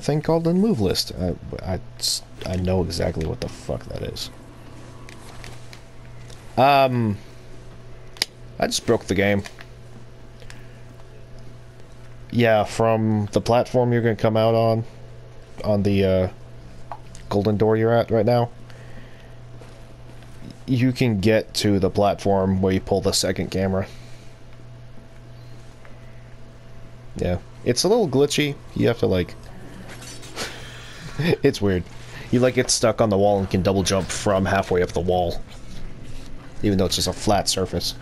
a thing called the move list. I, I, I know exactly what the fuck that is. Um, I just broke the game. Yeah, from the platform you're gonna come out on, on the uh, golden door you're at right now. You can get to the platform where you pull the second camera. Yeah, it's a little glitchy. You have to like, it's weird. You like get stuck on the wall and can double jump from halfway up the wall, even though it's just a flat surface.